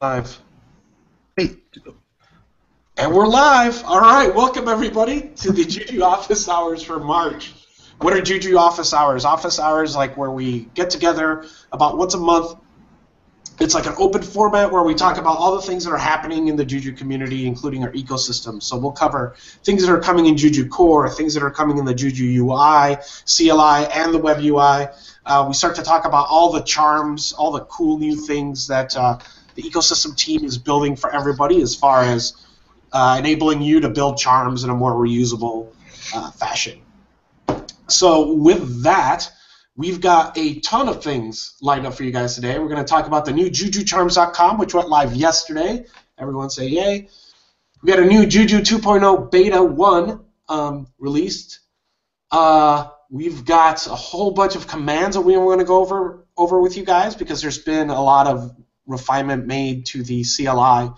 Live. And we're live. All right, welcome everybody to the Juju Office Hours for March. What are Juju Office Hours? Office Hours like where we get together about once a month. It's like an open format where we talk about all the things that are happening in the Juju community, including our ecosystem. So we'll cover things that are coming in Juju Core, things that are coming in the Juju UI, CLI, and the Web UI. Uh, we start to talk about all the charms, all the cool new things that uh, the ecosystem team is building for everybody as far as uh, enabling you to build charms in a more reusable uh, fashion. So with that, we've got a ton of things lined up for you guys today. We're going to talk about the new JujuCharms.com, which went live yesterday. Everyone say yay. We got a new Juju 2.0 Beta 1 um, released. Uh, we've got a whole bunch of commands that we want to go over over with you guys because there's been a lot of refinement made to the CLI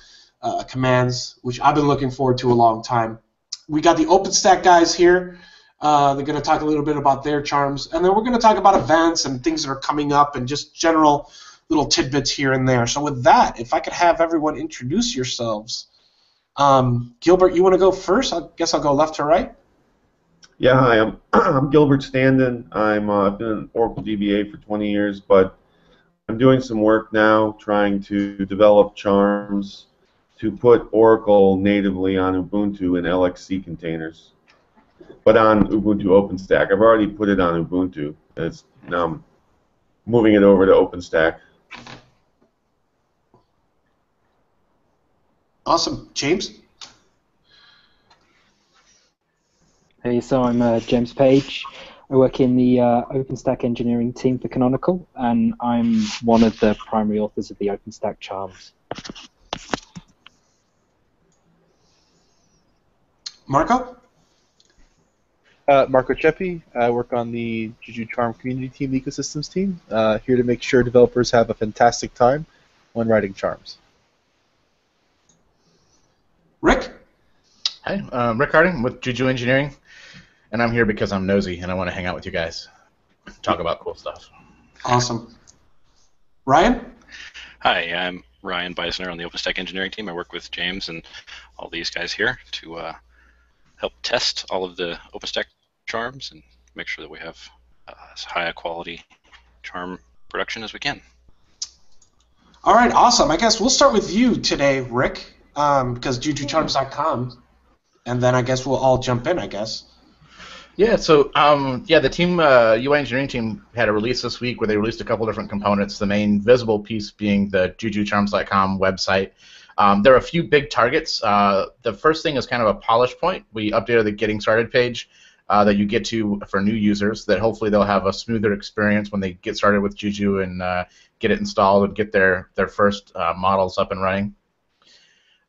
uh, commands, which I've been looking forward to a long time. We got the OpenStack guys here. Uh, they're going to talk a little bit about their charms, and then we're going to talk about events and things that are coming up and just general little tidbits here and there. So with that, if I could have everyone introduce yourselves. Um, Gilbert, you want to go first? I guess I'll go left to right. Yeah, hi. I'm, I'm Gilbert Standen. I'm uh, I've been an Oracle DBA for 20 years, but I'm doing some work now trying to develop charms to put Oracle natively on Ubuntu in LXC containers, but on Ubuntu OpenStack. I've already put it on Ubuntu. It's, now I'm moving it over to OpenStack. Awesome. James? Hey, so I'm uh, James Page. I work in the uh, OpenStack engineering team for Canonical, and I'm one of the primary authors of the OpenStack charms. Marco? Uh, Marco Ceppi. I work on the Juju Charm community team, the ecosystems team, uh, here to make sure developers have a fantastic time when writing charms. Rick? Hi, um, Rick Harding with Juju Engineering, and I'm here because I'm nosy and I want to hang out with you guys, talk about cool stuff. Awesome. Ryan? Hi, I'm Ryan Beisner on the OpenStack engineering team. I work with James and all these guys here to uh, help test all of the OpenStack charms and make sure that we have uh, as high a quality charm production as we can. All right, awesome. I guess we'll start with you today, Rick, um, because JujuCharms.com, and then I guess we'll all jump in, I guess. Yeah, so um, yeah, the team uh, UI engineering team had a release this week where they released a couple different components. The main visible piece being the JujuCharms.com website. Um, there are a few big targets. Uh, the first thing is kind of a polish point. We updated the Getting Started page uh, that you get to for new users. That hopefully they'll have a smoother experience when they get started with Juju and uh, get it installed and get their their first uh, models up and running.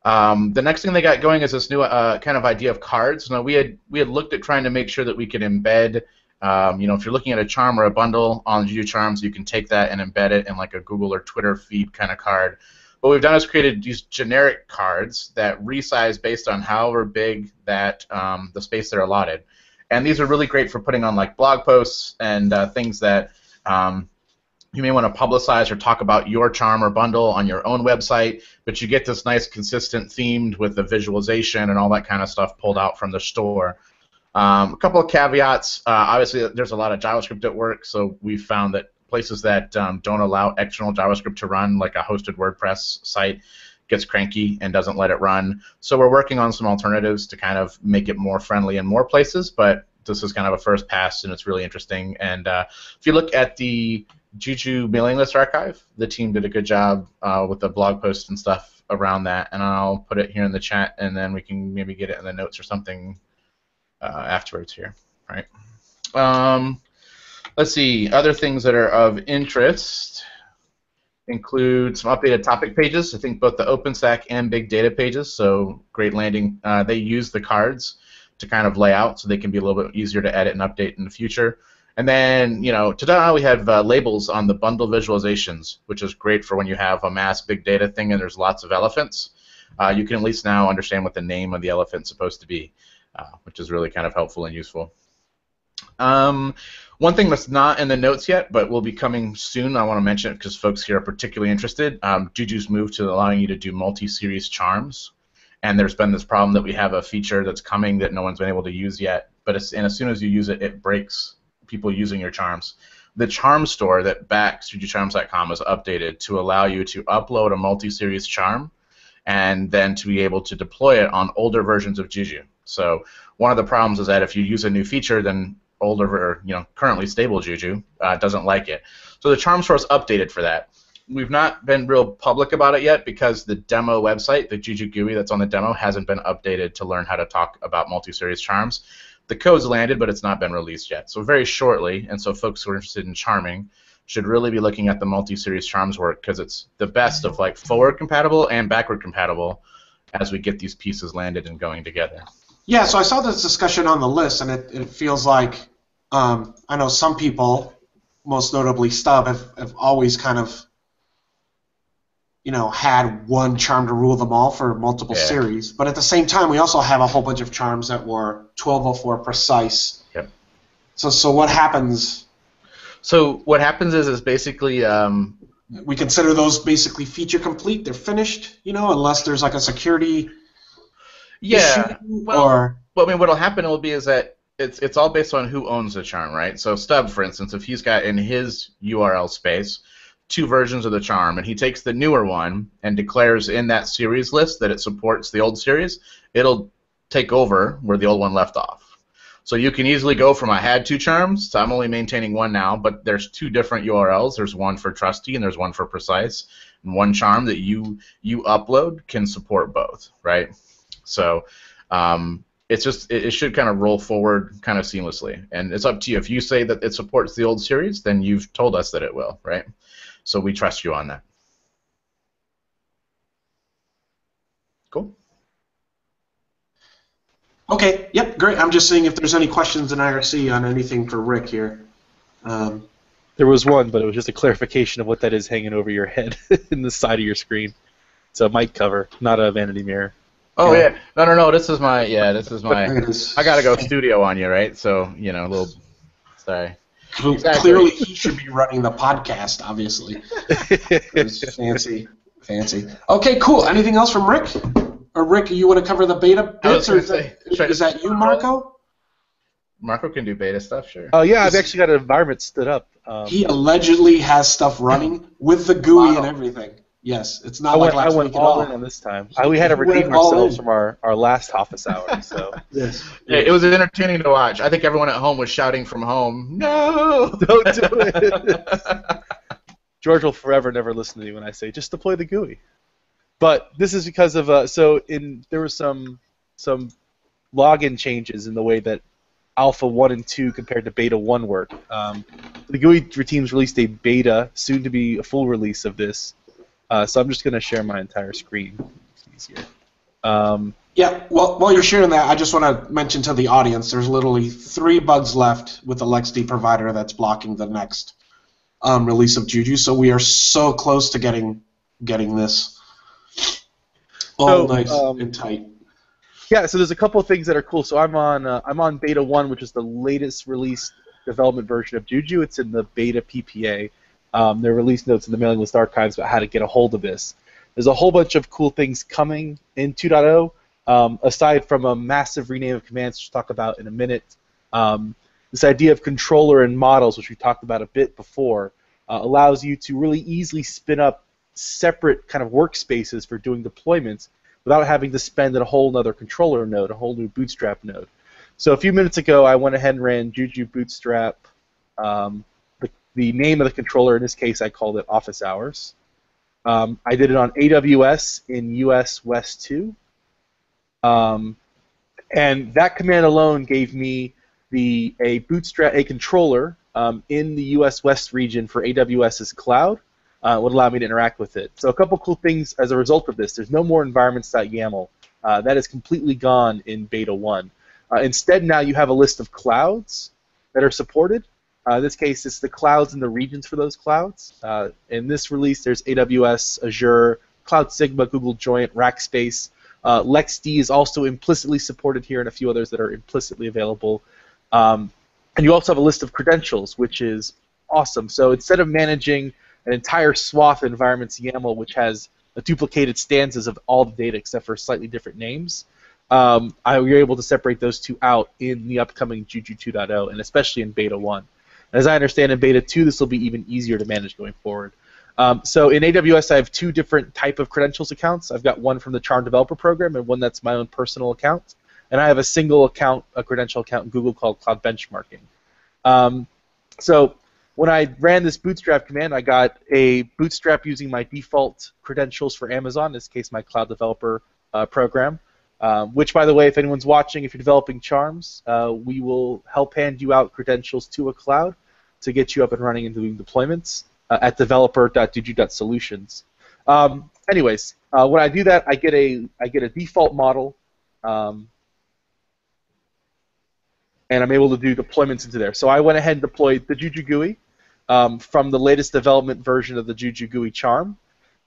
Um, the next thing they got going is this new uh, kind of idea of cards. Now we had we had looked at trying to make sure that we could embed. Um, you know, if you're looking at a charm or a bundle on Juju Charms, you can take that and embed it in like a Google or Twitter feed kind of card. What we've done is created these generic cards that resize based on however big that um, the space they're allotted, and these are really great for putting on like blog posts and uh, things that um, you may want to publicize or talk about your charm or bundle on your own website, but you get this nice consistent themed with the visualization and all that kind of stuff pulled out from the store. Um, a couple of caveats. Uh, obviously, there's a lot of JavaScript at work, so we found that places that um, don't allow external JavaScript to run, like a hosted WordPress site, gets cranky and doesn't let it run. So we're working on some alternatives to kind of make it more friendly in more places, but this is kind of a first pass, and it's really interesting. And uh, if you look at the Juju mailing list archive. The team did a good job uh, with the blog post and stuff around that, and I'll put it here in the chat, and then we can maybe get it in the notes or something uh, afterwards here. Right. Um, let's see. Other things that are of interest include some updated topic pages. I think both the OpenStack and Big Data pages. So great landing. Uh, they use the cards to kind of lay out, so they can be a little bit easier to edit and update in the future. And then, you know, ta-da, we have uh, labels on the bundle visualizations, which is great for when you have a mass big data thing and there's lots of elephants. Uh, you can at least now understand what the name of the elephant's supposed to be, uh, which is really kind of helpful and useful. Um, one thing that's not in the notes yet, but will be coming soon, I want to mention it because folks here are particularly interested. Um, Juju's moved to allowing you to do multi-series charms, and there's been this problem that we have a feature that's coming that no one's been able to use yet. But and as soon as you use it, it breaks people using your charms. The charm store that backs JujuCharms.com is updated to allow you to upload a multi-series charm, and then to be able to deploy it on older versions of Juju. So one of the problems is that if you use a new feature, then older or you know currently stable Juju uh, doesn't like it. So the charm store is updated for that. We've not been real public about it yet because the demo website, the Juju GUI that's on the demo, hasn't been updated to learn how to talk about multi-series charms. The code's landed, but it's not been released yet. So very shortly, and so folks who are interested in charming should really be looking at the multi-series charms work because it's the best of like forward compatible and backward compatible as we get these pieces landed and going together. Yeah, so I saw this discussion on the list, and it, it feels like um, I know some people, most notably Stub, have, have always kind of, you know, had one charm to rule them all for multiple Yeah. series. But at the same time, we also have a whole bunch of charms that were 1204 precise. Yep. So, so what happens? So what happens is, is basically um, We consider those basically feature complete. They're finished, you know, unless there's like a security yeah. issue well- or Well, I mean, what'll happen will be is that it's it's all based on who owns the charm, right? So Stub, for instance, if he's got in his URL space two versions of the charm, and he takes the newer one and declares in that series list that it supports the old series, it'll take over where the old one left off. So you can easily go from I had two charms to I'm only maintaining one now, but there's two different URLs. There's one for trusty and there's one for precise. And one charm that you you upload can support both, right? So um, it's just it, it should kind of roll forward kind of seamlessly, and it's up to you. If you say that it supports the old series, then you've told us that it will, right? So we trust you on that. Cool. Okay, yep, great. I'm just seeing if there's any questions in IRC on anything for Rick here. Um, There was one, but it was just a clarification of what that is hanging over your head in the side of your screen. It's a mic cover, not a vanity mirror. Oh Yeah. yeah. No, no, no. This is my yeah. This is my. there it is. I gotta go studio on you, right? So you know, a little. Sorry. Cl- Exactly. Clearly, he should be running the podcast, obviously. It's fancy, fancy. Okay, cool. Anything else from Rick? Or Rick, you want to cover the beta I was bits, or is say, that, should I is that you, Marco? Marco can do beta stuff, sure. Oh yeah, I've actually got an environment stood up. Um, He allegedly has stuff running with the GUI Wow. and everything. Yes, it's I not like went, I last went week all all. in on this time. I, we had to redeem ourselves from our, our last office hour. So Yes. Yeah, it was entertaining to watch. I think everyone at home was shouting from home, "No!" don't do it. George will forever never listen to me when I say just deploy the GUI. But this is because of uh, so in there were some some login changes in the way that Alpha one and two compared to Beta one work. Um, the GUI teams released a beta, soon to be a full release of this. Uh, so I'm just going to share my entire screen. It's easier. Um, Yeah, well, while you're sharing that, I just want to mention to the audience there's literally three bugs left with the LXD provider that's blocking the next um, release of Juju. So we are so close to getting getting this all So, nice um, and tight. Yeah, so there's a couple of things that are cool. So I'm on uh, I'm on beta one, which is the latest released development version of Juju. It's in the beta PPA. Um, there are release notes in the mailing list archives about how to get a hold of this. There's a whole bunch of cool things coming in 2.0. Um, aside from a massive rename of commands, which we'll talk about in a minute. Um, this idea of controller and models, which we talked about a bit before, uh, allows you to really easily spin up separate kind of workspaces for doing deployments without having to spend a whole other controller node, a whole new Bootstrap node. So a few minutes ago, I went ahead and ran Juju Bootstrap. Um, the, name of the controller, in this case, I called it Office Hours. Um, I did it on AWS in US West 2. Um, and that command alone gave me the a Bootstrap a controller um, in the US West region for AWS's cloud uh, would allow me to interact with it. So a couple cool things as a result of this. There's no more environments.yaml. Uh, that is completely gone in beta 1. Uh, instead, now you have a list of clouds that are supported. Uh, in this case, it's the clouds and the regions for those clouds. Uh, in this release, there's AWS, Azure, Cloud Sigma, Google Joyent, Rackspace. Uh, LXD is also implicitly supported here, and a few others that are implicitly available. Um, and you also have a list of credentials, which is awesome. So instead of managing an entire swath of environments YAML, which has duplicated stanzas of all the data except for slightly different names, um, I, we are able to separate those two out in the upcoming Juju 2.0, and especially in Beta 1. As I understand, in Beta 2, this will be even easier to manage going forward. Um, so in AWS, I have two different type of credentials accounts. I've got one from the Charm Developer Program and one that's my own personal account. And I have a single account, a credential account in Google called Cloud Benchmarking. Um, so when I ran this bootstrap command, I got a bootstrap using my default credentials for Amazon, in this case my Cloud Developer uh, program. Um, which, by the way, if anyone's watching, if you're developing charms, uh, we will help hand you out credentials to a cloud to get you up and running and doing deployments uh, at developer.juju.solutions. Um, anyways, uh, when I do that, I get a I get a default model, um, and I'm able to do deployments into there. So I went ahead and deployed the Juju GUI um, from the latest development version of the Juju GUI charm,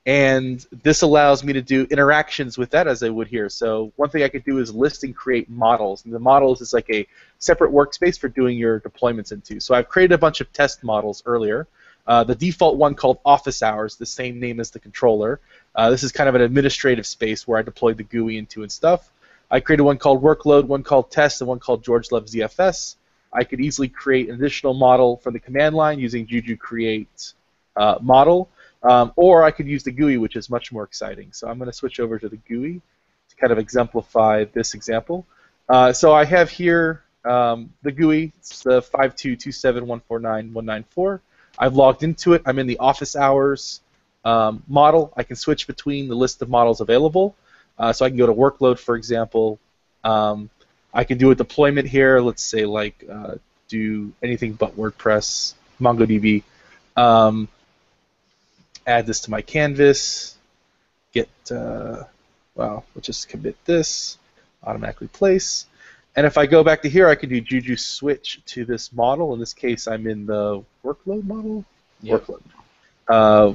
and this allows me to do interactions with that as I would here. So one thing I could do is list and create models, and the models is like a separate workspace for doing your deployments into. So I've created a bunch of test models earlier. Uh, the default one called Office Hours, the same name as the controller. Uh, this is kind of an administrative space where I deployed the GUI into and stuff. I created one called Workload, one called Test, and one called George Love ZFS. I could easily create an additional model from the command line using Juju Create uh, Model, um, or I could use the GUI, which is much more exciting. So I'm going to switch over to the GUI to kind of exemplify this example. Uh, so I have here um, the GUI. It's the 5227149.194. I've logged into it. I'm in the office hours um, model. I can switch between the list of models available. Uh, so I can go to workload, for example. Um, I can do a deployment here. Let's say like uh, do anything but WordPress, MongoDB. Um, add this to my canvas. Get uh, well. Let's just commit this. Automatically place. And if I go back to here, I can do Juju switch to this model. In this case, I'm in the workload model. Yep. Workload. Uh,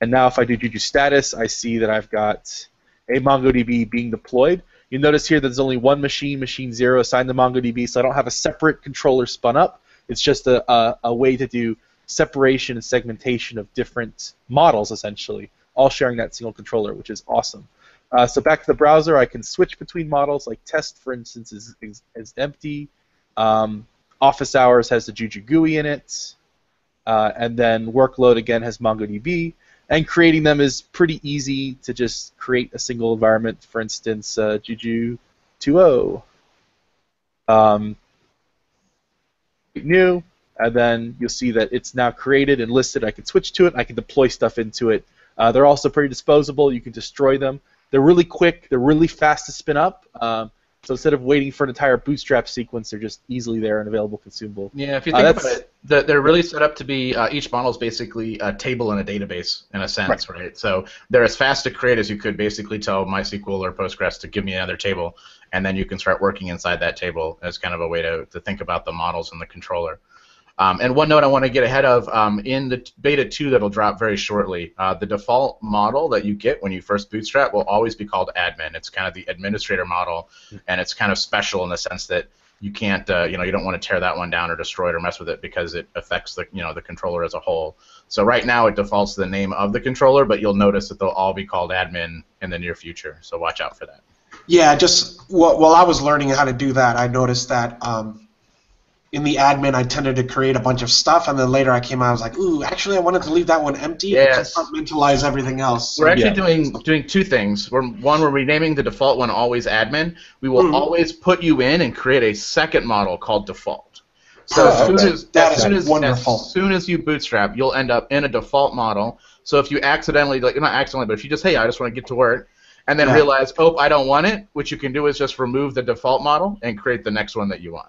and now if I do Juju status, I see that I've got a MongoDB being deployed. You notice here that there's only one machine, machine zero, assigned to MongoDB, so I don't have a separate controller spun up. It's just a, a, a way to do separation and segmentation of different models, essentially, all sharing that single controller, which is awesome. Uh, so back to the browser, I can switch between models. Like test, for instance, is, is, is empty. Um, Office Hours has the Juju GUI in it. Uh, and then workload again has MongoDB. And creating them is pretty easy to just create a single environment. For instance, uh, Juju 2.0. Um, new, and then you'll see that it's now created and listed. I can switch to it. I can deploy stuff into it. Uh, they're also pretty disposable. You can destroy them. They're really quick. They're really fast to spin up. Um, so instead of waiting for an entire bootstrap sequence, they're just easily there and available consumable. Yeah, if you Uh, think that's- about it, the, they're really set up to be uh, each model is basically a table in a database in a sense, right. So they're as fast to create as you could basically tell MySQL or Postgres to give me another table, and then you can start working inside that table as kind of a way to, to think about the models and the controller. Um, and one note I want to get ahead of um, in the beta 2 that'll drop very shortly, uh, the default model that you get when you first bootstrap will always be called admin. It's kind of the administrator model, and it's kind of special in the sense that you can't, uh, you know, you don't want to tear that one down or destroy it or mess with it because it affects the, you know, the controller as a whole. So right now it defaults to the name of the controller, but you'll notice that they'll all be called admin in the near future. So watch out for that. Yeah, just while I was learning how to do that, I noticed that um, in the admin, I tended to create a bunch of stuff, and then later I came out, I was like, ooh, actually, I wanted to leave that one empty Yes. and compartmentalize everything else. We're actually Yeah. doing doing two things. We're, one, we're renaming the default one always admin. We will Mhm. always put you in and create a second model called default. So as Perfect. soon as, That as, is soon as, wonderful. as soon as you bootstrap, you'll end up in a default model. So if you accidentally, like not accidentally, but if you just, hey, I just want to get to work, and then Yeah. realize, oh, I don't want it, what you can do is just remove the default model and create the next one that you want.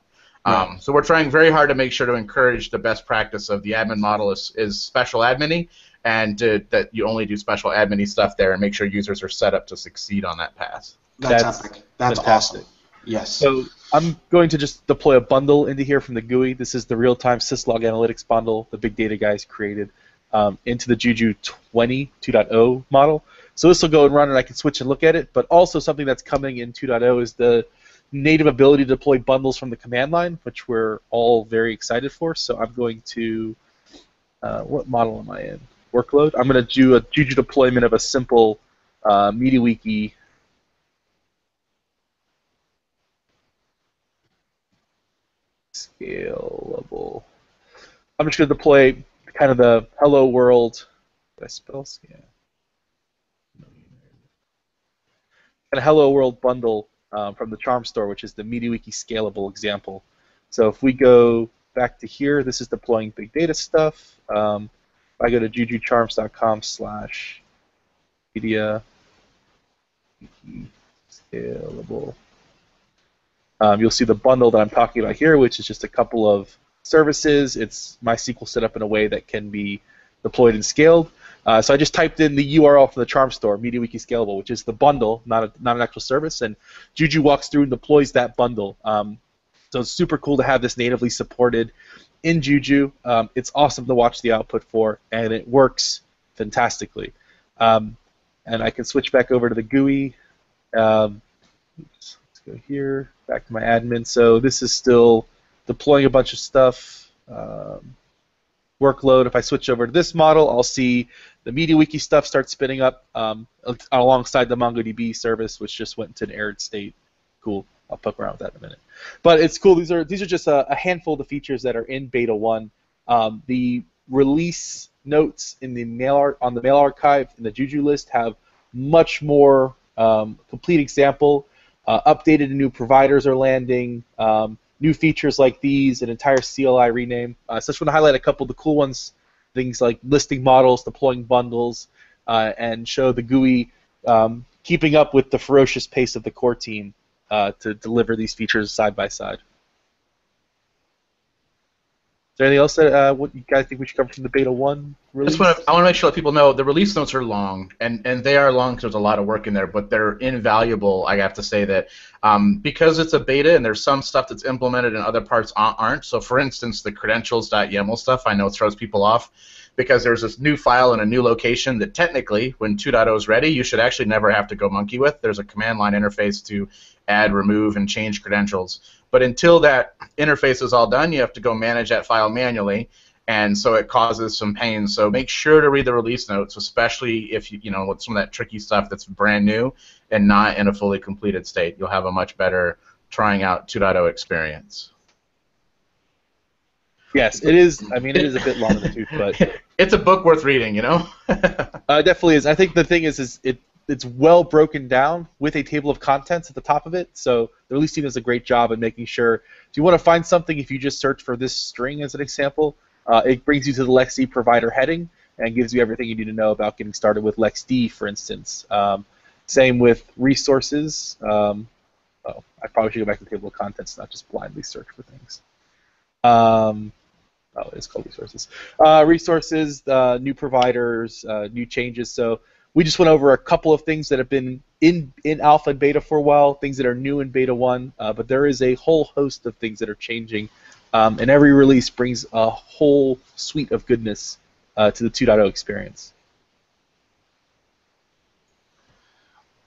Um, so we're trying very hard to make sure to encourage the best practice of the admin model is, is special admin and to, that you only do special admin stuff there and make sure users are set up to succeed on that path. That's, That's epic. That's fantastic. awesome. Yes. So I'm going to just deploy a bundle into here from the GUI. This is the real-time syslog analytics bundle the big data guys created um, into the Juju 20 2.0 model. So this will go and run, and I can switch and look at it. But also something that's coming in 2.0 is the native ability to deploy bundles from the command line, which we're all very excited for. So I'm going to, uh, what model am I in? Workload. I'm going to do a Juju deployment of a simple uh, MediaWiki scalable. I'm just going to deploy kind of the hello world. Did I spell scan? Of hello world bundle um, from the Charm Store, which is the MediaWiki scalable example. So if we go back to here, this is deploying big data stuff. Um, if I go to jujucharms.com slash media scalable, um, you'll see the bundle that I'm talking about here, which is just a couple of services. It's MySQL set up in a way that can be deployed and scaled. Uh, so I just typed in the URL from the Charm Store, MediaWiki Scalable, which is the bundle, not a, not an actual service, and Juju walks through and deploys that bundle. Um, so it's super cool to have this natively supported in Juju. Um, it's awesome to watch the output for, and it works fantastically. Um, and I can switch back over to the GUI. Um, oops, let's go here, back to my admin. So this is still deploying a bunch of stuff. Um, workload. If I switch over to this model, I'll see the MediaWiki stuff start spinning up um, alongside the MongoDB service, which just went into an errored state. Cool. I'll poke around with that in a minute. But it's cool. These are these are just a, a handful of the features that are in Beta One. Um, the release notes in the mail on the mail archive in the Juju list have much more um, complete example. Uh, updated and new providers are landing. Um, new features like these, an entire CLI rename. Uh, so I just want to highlight a couple of the cool ones, things like listing models, deploying bundles, uh, and show the GUI um, keeping up with the ferocious pace of the core team uh, to deliver these features side by side. Is there anything else that uh, what you guys think we should cover from the beta one release? Just wanna, I want to make sure that people know the release notes are long, and, and they are long because there's a lot of work in there, but they're invaluable. I have to say that um, because it's a beta and there's some stuff that's implemented and other parts aren't. So, for instance, the credentials.yaml stuff I know throws people off because there's this new file in a new location that technically, when 2.0 is ready, you should actually never have to go monkey with. There's a command line interface to add, remove, and change credentials. But until that interface is all done, you have to go manage that file manually, and so it causes some pain. So make sure to read the release notes, especially if you you know with some of that tricky stuff that's brand new and not in a fully completed state. You'll have a much better trying out 2.0 experience. Yes, it is. I mean, it is a bit long in the tooth, but it's a book worth reading. You know. uh, definitely is. I think the thing is, is it it's well broken down with a table of contents at the top of it. So the release team does a great job in making sure if you want to find something, if you just search for this string as an example, uh, it brings you to the LXD provider heading and gives you everything you need to know about getting started with LXD, for instance. Um, same with resources. Um, oh, I probably should go back to the table of contents, not just blindly search for things. Um, oh, it's called resources. Uh, resources, uh, new providers, uh, new changes. So we just went over a couple of things that have been in in alpha and beta for a while, things that are new in beta one, uh, but there is a whole host of things that are changing, um, and every release brings a whole suite of goodness uh, to the 2.0 experience.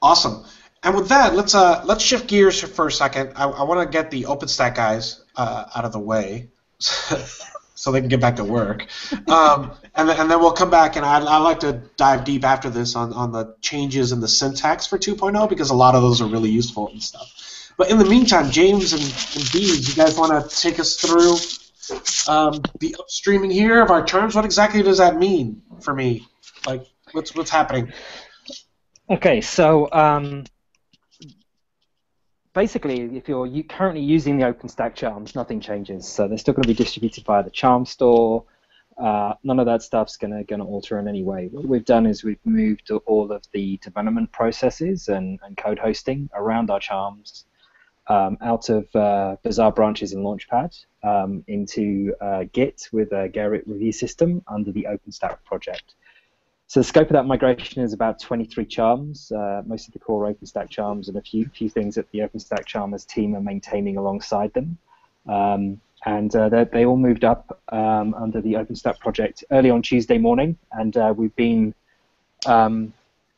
Awesome. And with that, let's uh, let's shift gears for a second. I, I want to get the OpenStack guys uh, out of the way. so they can get back to work. Um, and, then, and then we'll come back, and I'd, I'd like to dive deep after this on, on the changes in the syntax for 2.0 because a lot of those are really useful and stuff. But in the meantime, James and, and you guys want to take us through um, the upstreaming here of our terms? What exactly does that mean for me? Like, what's what's happening? Okay, so um, basically, if you're currently using the OpenStack charms, nothing changes. So they're still going to be distributed via the charm store. Uh, none of that stuff's going to going to alter in any way. What we've done is we've moved all of the development processes and, and code hosting around our charms um, out of uh, Bazaar branches in Launchpad um, into uh, Git with a Gerrit review system under the OpenStack project. So the scope of that migration is about 23 charms, uh, most of the core OpenStack charms, and a few few things that the OpenStack Charmers team are maintaining alongside them. Um, and uh, they all moved up um, under the OpenStack project early on Tuesday morning, and uh, we've been um,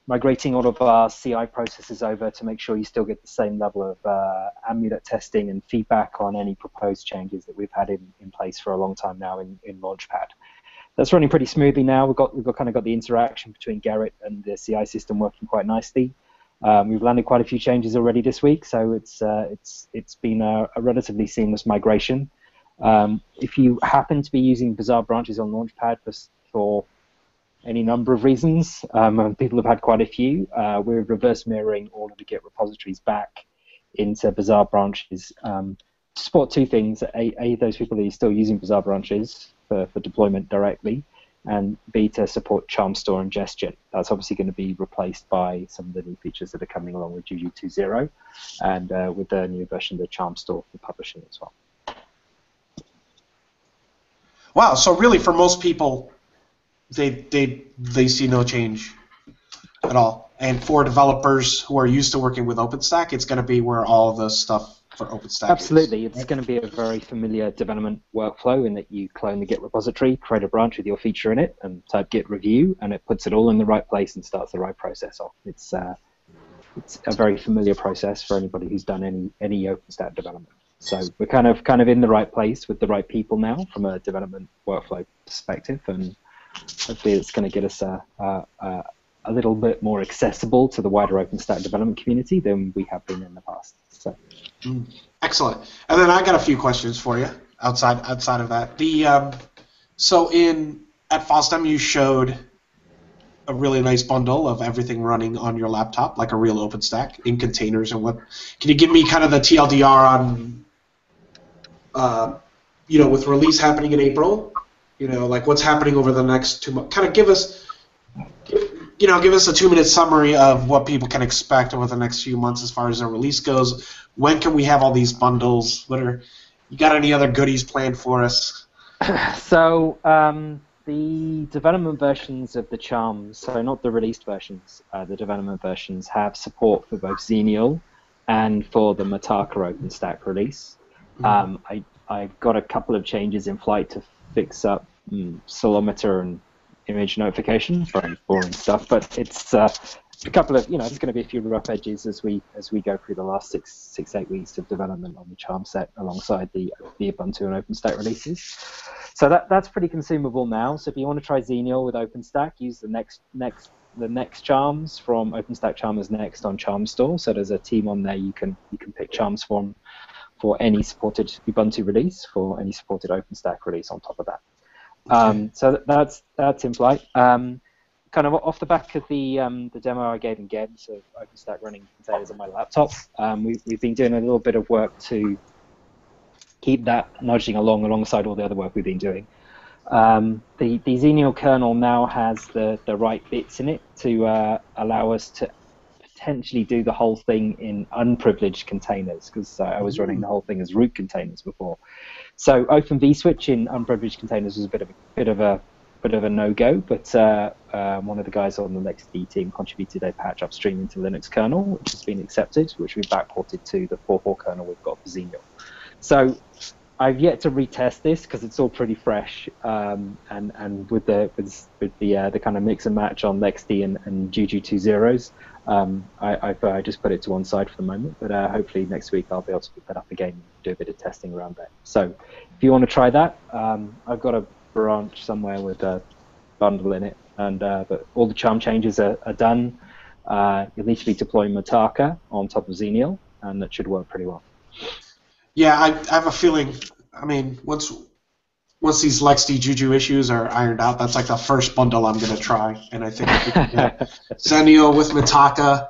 migrating all of our CI processes over to make sure you still get the same level of uh, amulet testing and feedback on any proposed changes that we've had in, in place for a long time now in, in Launchpad. That's running pretty smoothly now. We've got we've got kind of got the interaction between Gerrit and the CI system working quite nicely. Um, we've landed quite a few changes already this week, so it's uh, it's it's been a, a relatively seamless migration. Um, if you happen to be using Bazaar branches on Launchpad for, for any number of reasons. Um, and people have had quite a few. Uh, we're reverse mirroring all of the Git repositories back into Bazaar branches um, to support two things. A, a, those people that are still using Bazaar branches for, for deployment directly, and B, to support charm store ingestion. That's obviously going to be replaced by some of the new features that are coming along with Juju 2.0 and uh, with the new version of the charm store for publishing as well. Wow, so really for most people, they they they see no change at all. And for developers who are used to working with OpenStack, it's going to be where all the stuff for OpenStack Absolutely, it's going to be a very familiar development workflow in that you clone the Git repository, create a branch with your feature in it, and type Git review, and it puts it all in the right place and starts the right process off. It's uh, it's a very familiar process for anybody who's done any any OpenStack development. So we're kind of kind of in the right place with the right people now from a development workflow perspective, and hopefully it's going to get us a, a, a, little bit more accessible to the wider OpenStack development community than we have been in the past. So. Mm, excellent. And then I got a few questions for you outside outside of that. The um, so in at FOSDEM you showed a really nice bundle of everything running on your laptop, like a real OpenStack in containers and what. Can you give me kind of the TLDR on, uh, you know, with release happening in April? You know, like what's happening over the next two months. Kind of give us, you know, give us a two-minute summary of what people can expect over the next few months as far as the release goes. When can we have all these bundles? What are you got any other goodies planned for us? So um, the development versions of the charms, so not the released versions, uh, the development versions have support for both Xenial and for the Mitaka OpenStack release. Mm-hmm. Um, I I got a couple of changes in flight to fix up mm, Ceilometer and image notification. Very boring stuff, but it's uh, a couple of you know there's going to be a few rough edges as we as we go through the last six six eight weeks of development on the charm set alongside the the Ubuntu and OpenStack releases. So that that's pretty consumable now. So if you want to try Xenial with OpenStack, use the next next the next charms from OpenStack Charmers Next on Charm Store. So there's a team on there you can you can pick charms from for any supported Ubuntu release, for any supported OpenStack release on top of that. Um, so that's that's in flight. Um, kind of off the back of the um, the demo I gave in Games of OpenStack running containers on my laptop, um, we, we've been doing a little bit of work to keep that nudging along alongside all the other work we've been doing. Um, the, the Xenial kernel now has the, the right bits in it to uh, allow us to potentially do the whole thing in unprivileged containers because uh, I was running the whole thing as root containers before. So Open vSwitch in unprivileged containers was a bit of a bit of a bit of a no-go, but uh, um, one of the guys on the LXD team contributed a patch upstream into Linux kernel, which has been accepted, which we backported to the 4.4 kernel we've got for Xenial. So I've yet to retest this because it's all pretty fresh, um, and and with the with, with the uh, the kind of mix and match on LXD and, and Juju two zeros, um, I, I've just put it to one side for the moment, but uh, hopefully next week I'll be able to pick that up again and do a bit of testing around that. So if you want to try that, um, I've got a branch somewhere with a bundle in it, and uh, but all the charm changes are, are done. Uh, you'll need to be deploying Mitaka on top of Xenial, and that should work pretty well. Yeah, I, I have a feeling. I mean, once once these Lexi Juju issues are ironed out, that's like the first bundle I'm going to try. And I think if we can get with Mintaka,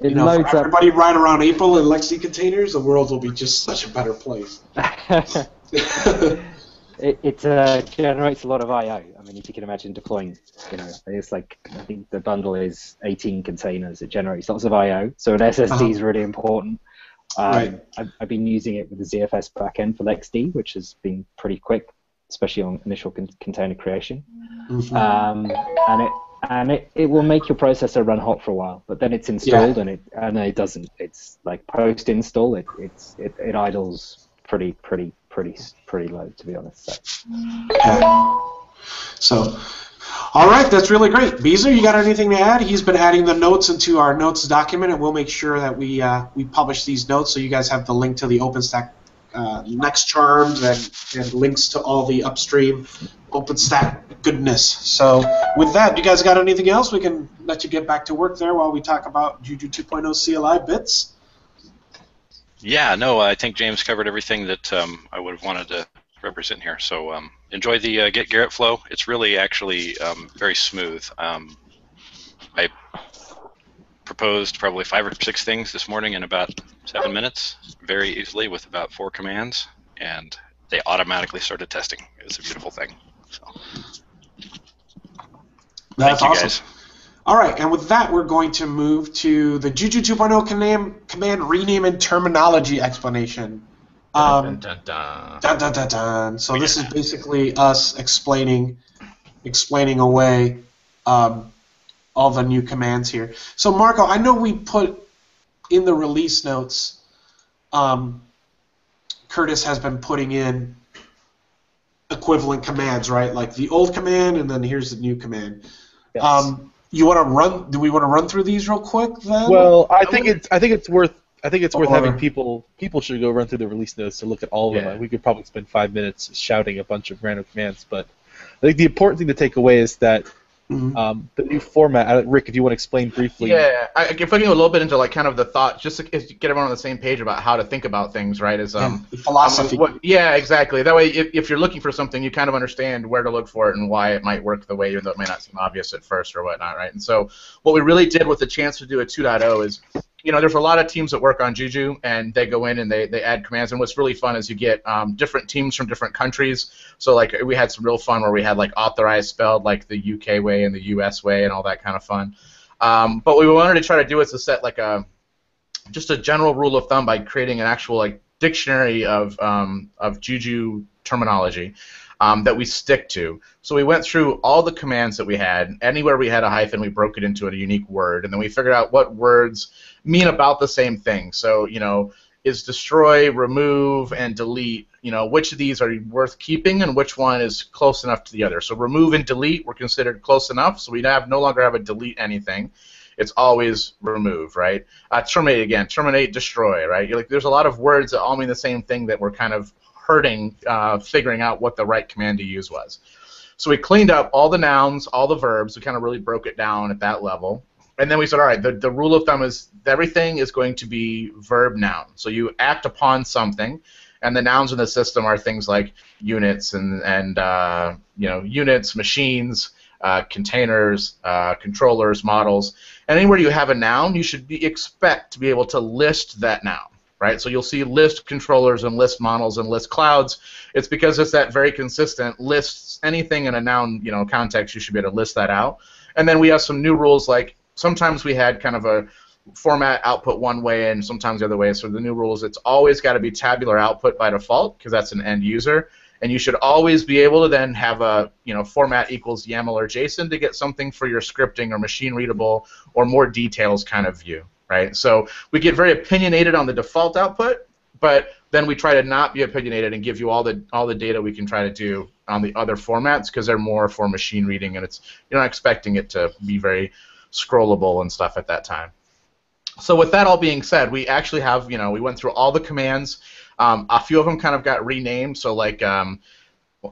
you know, everybody up. right around April in Lexi containers, the world will be just such a better place. it, it uh, generates a lot of I/O. I mean, if you can imagine deploying, you know, it's like I think the bundle is 18 containers. It generates lots of I/O, so an SSD uh-huh. is really important. Um, right. I've, I've, been using it with the ZFS backend for LXD, which has been pretty quick, especially on initial con- container creation. Mm-hmm. Um, and it and it, it will make your processor run hot for a while, but then it's installed yeah. and it and it doesn't. It's like post install, it it's it, it idles pretty pretty pretty pretty low to be honest. So. Yeah. So All right, that's really great. Beezer, you got anything to add? He's been adding the notes into our notes document, and we'll make sure that we uh, we publish these notes so you guys have the link to the OpenStack uh, next charms and, and links to all the upstream OpenStack goodness. So with that, you guys got anything else? We can let you get back to work there while we talk about Juju 2.0 CLI bits. Yeah, no, I think James covered everything that um, I would have wanted to represent here. So um, enjoy the uh, Git Gerrit flow. It's really actually um, very smooth. Um, I proposed probably five or six things this morning in about seven minutes, very easily with about four commands, and they automatically started testing. It's a beautiful thing. So, That's awesome. guys. All right, and with that, we're going to move to the Juju 2.0 command, command rename and terminology explanation. Um, dun, dun, dun. Dun, dun, dun, dun. So this is basically us explaining explaining away um, all the new commands here. So Marco, I know we put in the release notes. Um, Curtis has been putting in equivalent commands, right? Like the old command, and then here's the new command. Yes. Um, you want to run? Do we want to run through these real quick then? well, I think it's I think it's worth I think it's worth Or- having people people should go run through the release notes to look at all of Yeah. them. We could probably spend five minutes shouting a bunch of random commands, but I think the important thing to take away is that Mhm. um, the new format. uh, Rick, if you want to explain briefly. Yeah, I, if I can go a little bit into like kind of the thought, just to get everyone on the same page about how to think about things, right? Is Yeah, um, the philosophy. Um, what- yeah, exactly. That way, if, if you're looking for something, you kind of understand where to look for it and why it might work the way, even though it may not seem obvious at first or whatnot, right? And so, what we really did with the chance to do a 2.0 is, you know, there's a lot of teams that work on Juju, and they go in and they, they add commands. And what's really fun is you get um, different teams from different countries. So, like, we had some real fun where we had like authorized spelled like the UK way and the US way and all that kind of fun. Um, but what we wanted to try to do is to set like a just a general rule of thumb by creating an actual like dictionary of um, of Juju terminology um, that we stick to. So we went through all the commands that we had. Anywhere we had a hyphen, we broke it into a unique word, and then we figured out what words mean about the same thing. So you know, is destroy, remove, and delete. You know, which of these are worth keeping, and which one is close enough to the other. So remove and delete were considered close enough, so we have no longer have a delete anything. It's always remove, right? uh, terminate again, terminate, destroy, right? You're like, there's a lot of words that all mean the same thing that we're kind of hurting uh, figuring out what the right command to use was. So we cleaned up all the nouns, all the verbs. We kind of really broke it down at that level. And then we said, all right, the, the rule of thumb is everything is going to be verb noun. So you act upon something, and the nouns in the system are things like units and, and uh, you know, units, machines, uh, containers, uh, controllers, models. And anywhere you have a noun, you should be expect to be able to list that noun, right? So you'll see list controllers and list models and list clouds. It's because it's that very consistent lists anything in a noun, you know, context. You should be able to list that out. And then we have some new rules like sometimes we had kind of a format output one way and sometimes the other way. So the new rules, it's always got to be tabular output by default because that's an end user and you should always be able to then have a you know format equals YAML or JSON to get something for your scripting or machine readable or more details kind of view, right? So we get very opinionated on the default output, but then we try to not be opinionated and give you all the all the data we can try to do on the other formats because they're more for machine reading and it's you're not expecting it to be very scrollable and stuff at that time. So with that all being said, we actually have you know we went through all the commands. Um, a few of them kind of got renamed. So like um,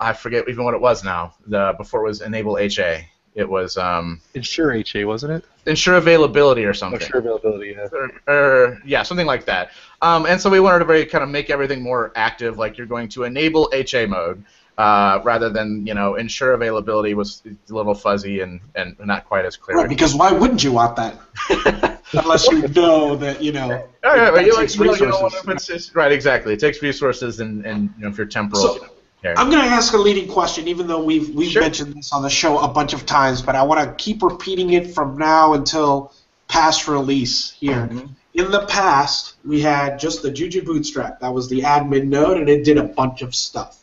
I forget even what it was now. The before it was enable HA. It was um, Ensure HA, wasn't it? ensure availability or Oh, something. sure availability. Yeah. Or, or yeah, something like that. Um, and so we wanted to very kind of make everything more active. Like you're going to enable HA mode uh, rather than you know ensure availability was a little fuzzy and, and not quite as clear. Right, because why wouldn't you want that? Unless you know that, you know, All right, that right, you, takes like, you, know, you don't want resources. to put this- right, exactly. It takes resources and, and you know, if you're temporal, So- you know, here. I'm going to ask a leading question, even though we've we've Sure. mentioned this on the show a bunch of times, but I want to keep repeating it from now until past release here. Mhm. In the past, we had just the Juju Bootstrap. That was the admin node, and it did a bunch of stuff.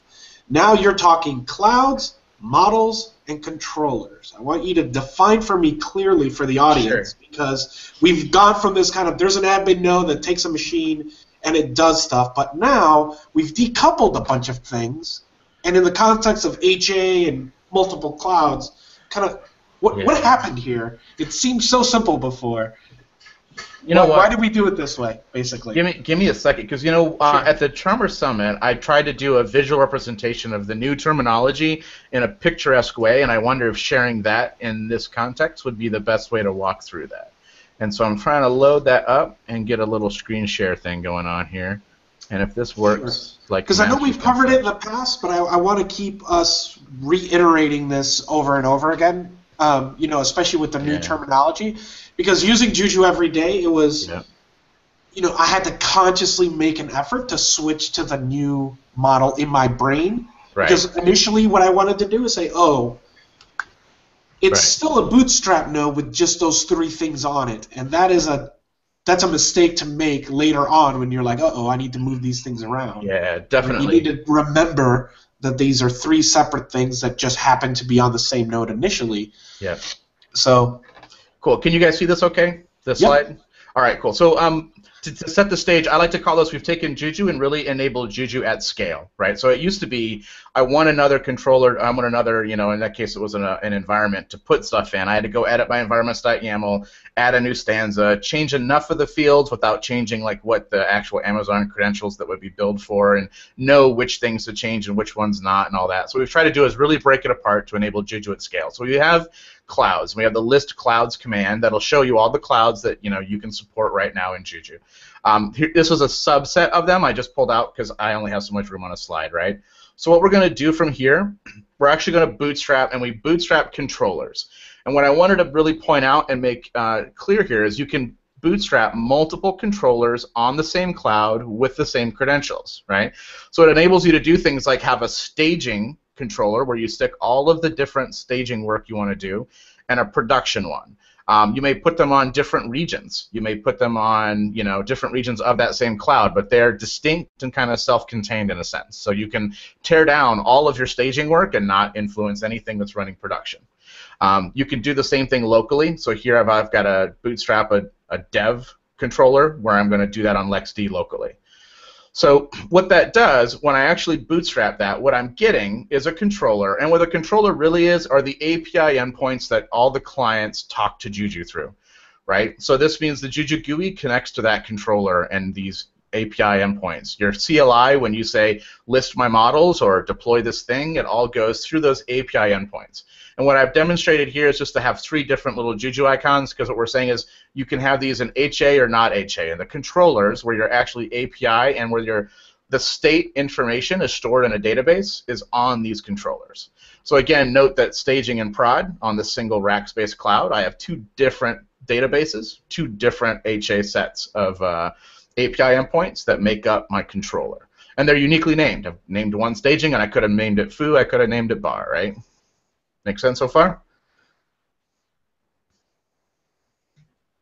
Now you're talking clouds, models, and controllers. I want you to define for me clearly for the audience because we've gone from this kind of there's an admin node that takes a machine and it does stuff, but now we've decoupled a bunch of things, and in the context of HA and multiple clouds, kind of what Yeah. what happened here? It seemed so simple before. You know why, what? Why did we do it this way, basically? Give me, give me a second, because you know, uh, Sure. at the Charmer Summit, I tried to do a visual representation of the new terminology in a picturesque way, and I wonder if sharing that in this context would be the best way to walk through that. And so I'm trying to load that up and get a little screen share thing going on here. And if this works, like Because I know we've covered it in the past, but I, I want to keep us reiterating this over and over again. Um, you know, especially with the new Yeah. terminology, because using Juju every day, it was, Yeah. you know, I had to consciously make an effort to switch to the new model in my brain. Right. Because initially, what I wanted to do is say, oh, it's Right. still a bootstrap node with just those three things on it, and that is a that's a mistake to make later on when you're like, oh, I need to move these things around. Yeah, definitely. You need to remember that these are three separate things that just happen to be on the same node initially. Yeah. So Cool. Can you guys see this okay? This Yep. slide? All right, cool. So um, to, to set the stage, I like to call this we've taken Juju and really enabled Juju at scale, right? So it used to be I want another controller, I want another, you know, in that case it was an, uh, an environment to put stuff in. I had to go edit my environments.yaml, add a new stanza, change enough of the fields without changing like what the actual Amazon credentials that would be billed for and know which things to change and which ones not and all that. So what we've tried to do is really break it apart to enable Juju at scale. So we have clouds. We have the list clouds command that'll show you all the clouds that you know you can support right now in Juju. Um, this was a subset of them. I just pulled out because I only have so much room on a slide, right? So what we're going to do from here, we're actually going to bootstrap, and we bootstrap controllers. And what I wanted to really point out and make uh, clear here is you can bootstrap multiple controllers on the same cloud with the same credentials, right? So it enables you to do things like have a staging controller where you stick all of the different staging work you want to do, and a production one. Um, you may put them on different regions. You may put them on, you know, different regions of that same cloud, but they're distinct and kind of self-contained in a sense. So you can tear down all of your staging work and not influence anything that's running production. Um, you can do the same thing locally. So here I've, I've got a bootstrap a, a dev controller where I'm going to do that on LXD locally. So what that does, when I actually bootstrap that, what I'm getting is a controller, and what a controller really is are the API endpoints that all the clients talk to Juju through, right? So this means the Juju GUI connects to that controller and these API endpoints. Your CLI, when you say list my models or deploy this thing, it all goes through those API endpoints. And what I've demonstrated here is just to have three different little Juju icons because what we're saying is you can have these in HA or not HA. And the controllers, where you're actually API and where the state information is stored in a database, is on these controllers. So again, note that staging and prod on the single Rackspace cloud, I have two different databases, two different HA sets of uh, API endpoints that make up my controller. And they're uniquely named. I've named one staging, and I could have named it foo, I could have named it bar, right? Make sense so far?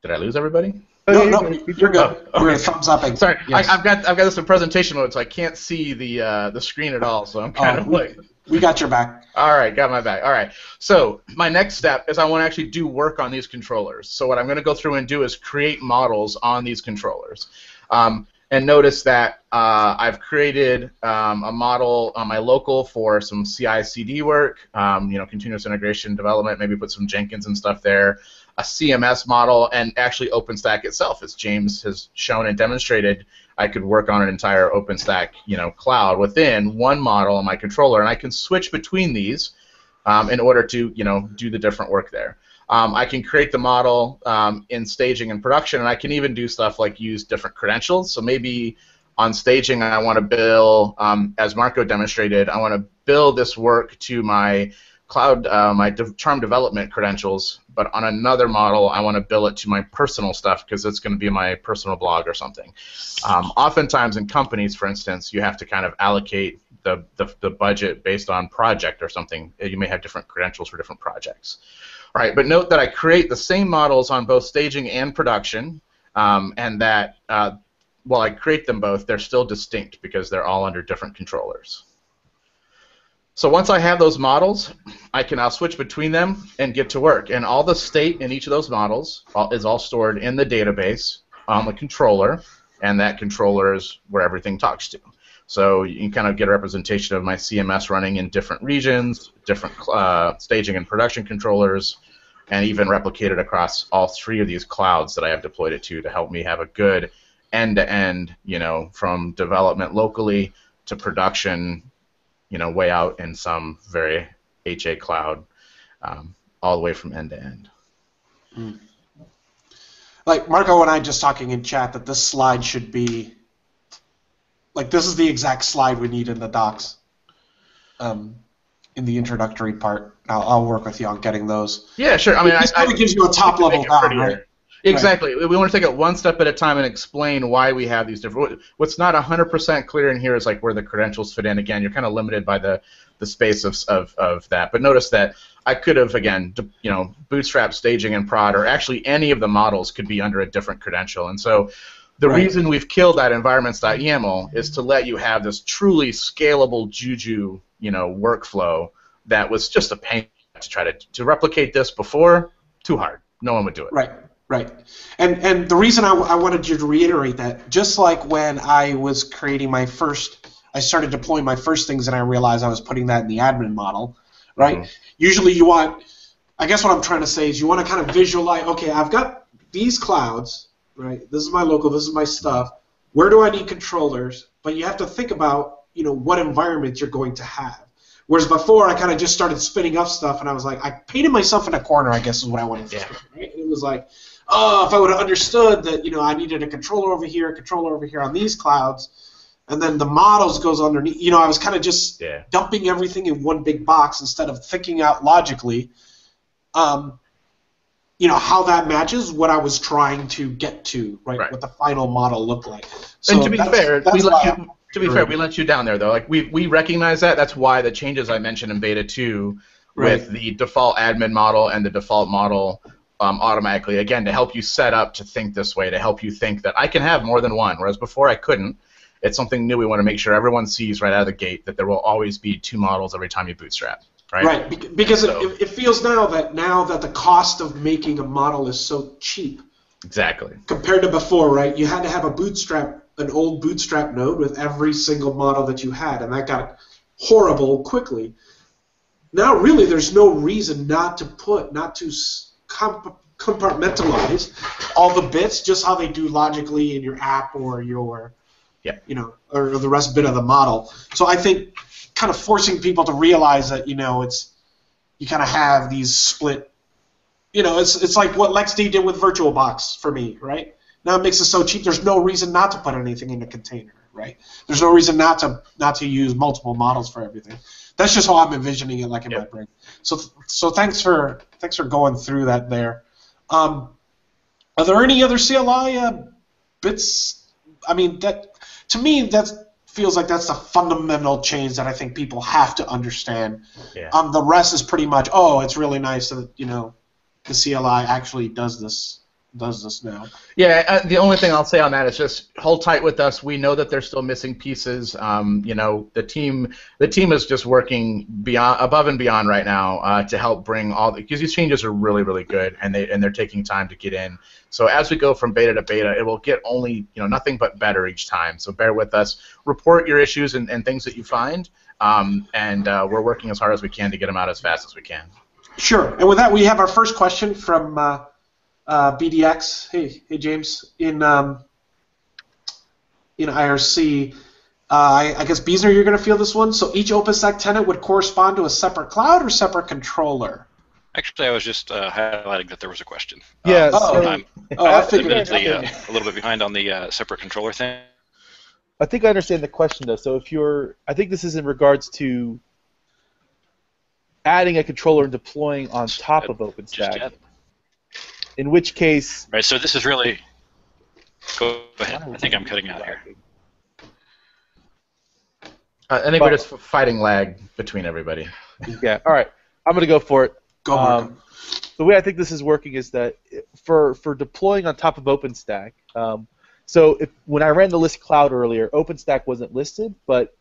Did I lose everybody? no, you're no, good. you're good. Oh, We're okay. thumbs upping. Sorry, Yes. I, I've got I've got this in presentation mode, so I can't see the uh, the screen at all. So I'm kind Oh, of we- like, we got your back. all right, got my back. All right. So my next step is I want to actually do work on these controllers. So what I'm going to go through and do is create models on these controllers. Um, and notice that uh, I've created um, a model on my local for some CI/CD work, um, you know, continuous integration development. Maybe put some Jenkins and stuff there. A CMS model, and actually OpenStack itself, as James has shown and demonstrated, I could work on an entire OpenStack, you know, cloud within one model on my controller, and I can switch between these um, in order to, you know, do the different work there. Um, I can create the model um, in staging and production, and I can even do stuff like use different credentials. So maybe on staging, I want to bill, um, as Marco demonstrated, I want to build this work to my cloud, uh, my de- charm development credentials, but on another model, I want to bill it to my personal stuff because it's going to be my personal blog or something. Um, oftentimes in companies, for instance, you have to kind of allocate the, the, the budget based on project or something. You may have different credentials for different projects. Right, but note that I create the same models on both staging and production, um, and that uh, while I create them both, they're still distinct because they're all under different controllers. So once I have those models, I can now switch between them and get to work. And all the state in each of those models is all stored in the database on the controller, and that controller is where everything talks to. So you can kind of get a representation of my CMS running in different regions, different uh, staging and production controllers, and even replicate it across all three of these clouds that I have deployed it to to help me have a good end-to-end, you know, from development locally to production, you know, way out in some very HA cloud, um, all the way from end to end. Mm. Like Marco and I just talking in chat that this slide should be like this is the exact slide we need in the docs. Um, in the introductory part, I'll, I'll, work with you on getting those. Yeah, sure. I mean, this I, kind of gives you a top level down, right? Exactly. Right. We want to take it one step at a time and explain why we have these different. What's not 100% clear in here is like where the credentials fit in. Again, you're kind of limited by the, the space of, of, of that. But notice that I could have, again, you know, bootstrap staging and prod, or actually any of the models could be under a different credential. And so the right. reason we've killed that environments.yaml is to let you have this truly scalable Juju, you know, workflow that was just a pain to try to, to replicate this before. Too hard. No one would do it. Right. Right. And and the reason I, I wanted you to reiterate that, just like when I was creating my first, I started deploying my first things and I realized I was putting that in the admin model, right? Mm-hmm. Usually you want, I guess what I'm trying to say is you want to kind of visualize, okay, I've got these clouds, right? This is my local, this is my stuff. Where do I need controllers? But you have to think about, you know, what environment you're going to have. Whereas before, I kind of just started spinning up stuff, and I was like, I painted myself in a corner. I guess is what I wanted to yeah. say. Right? And it was like, oh, if I would have understood that, you know, I needed a controller over here, a controller over here on these clouds, and then the models goes underneath. You know, I was kind of just yeah. dumping everything in one big box instead of thinking out logically. Um, you know how that matches what I was trying to get to, right? right. What the final model looked like. So and to be fair, we let you, to be fair, we let you down there though. Like we we recognize that. That's why the changes I mentioned in beta two, right. with the default admin model and the default model um, automatically again to help you set up to think this way to help you think that I can have more than one whereas before I couldn't it's something new we want to make sure everyone sees right out of the gate that there will always be two models every time you bootstrap right? Right because so, it, it feels now that now that the cost of making a model is so cheap. Exactly. Compared to before right? You had to have a bootstrap an old bootstrap node with every single model that you had and that got horrible quickly. Now really there's no reason not to put not to comp- compartmentalize all the bits just how they do logically in your app or your yeah. you know or the rest bit of the model. So i think kind of forcing people to realize that you know it's you kind of have these split you know it's it's like what LXD did with virtualbox for me right now it makes it so cheap there's no reason not to put anything in a container right there's no reason not to not to use multiple models for everything that's just how I'm envisioning it, like in my brain. So, so thanks for thanks for going through that there. Um, are there any other CLI uh, bits? I mean, that to me that feels like that's the fundamental change that I think people have to understand. Yeah. Um, the rest is pretty much, oh, it's really nice that you know the CLI actually does this does this now. Yeah, uh, the only thing I'll say on that is just hold tight with us. We know that they're still missing pieces. Um, you know, the team the team is just working beyond above and beyond right now uh, to help bring all the because these changes are really really good and they and they're taking time to get in. So as we go from beta to beta, it will get only you know nothing but better each time. So bear with us. Report your issues and, and things that you find, um, and uh, we're working as hard as we can to get them out as fast as we can. Sure. And with that, we have our first question from uh, BDX. Hey, hey, James. In um, in IRC, uh, I, I, guess Beisner, you're going to feel this one. So each OpenStack tenant would correspond to a separate cloud or separate controller. Actually, I was just uh, highlighting that there was a question. Yeah. Uh, so I'm, oh, I figured. Uh, a little bit behind on the uh, separate controller thing. I think I understand the question though. So if you're, I think this is in regards to adding a controller and deploying on top of OpenStack. In which case. Right. So this is really. Go ahead. I think I'm cutting out here. Uh, I think we're just fighting lag between everybody. yeah. All right. I'm gonna go for it. Go um, the way I think this is working is that for for deploying on top of OpenStack. Um, so if when I ran the list cloud earlier, OpenStack wasn't listed, but